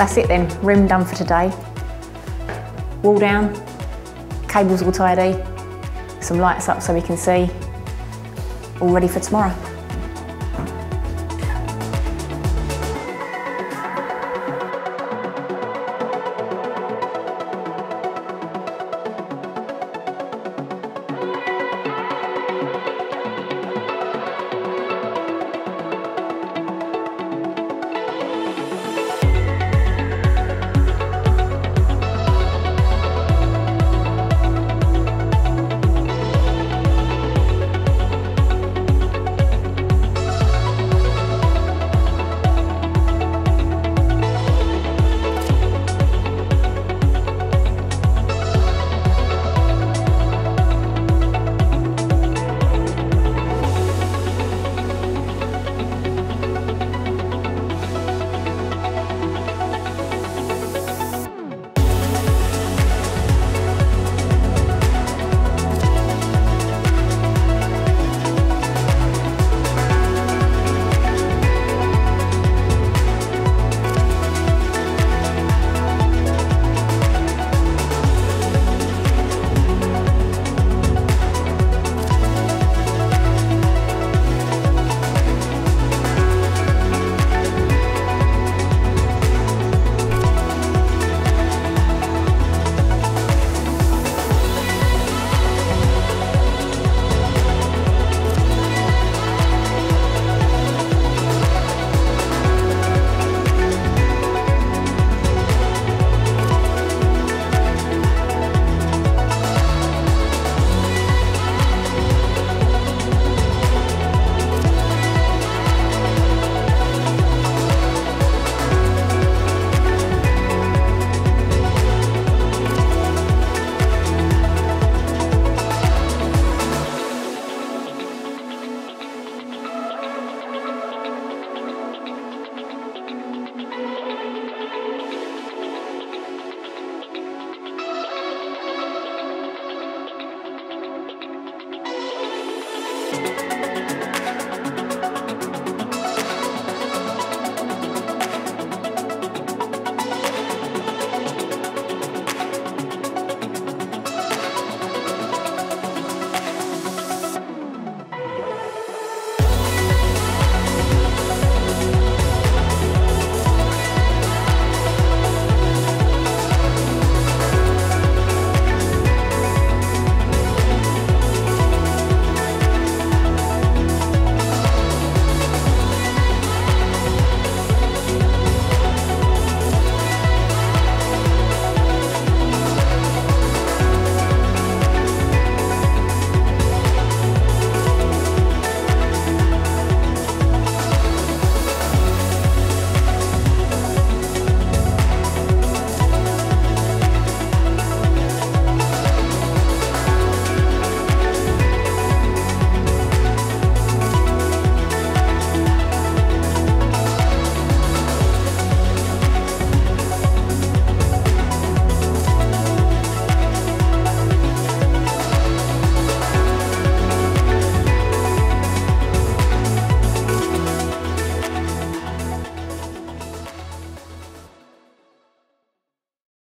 That's it then, room done for today. Wall down, cables all tidy, some lights up so we can see, all ready for tomorrow.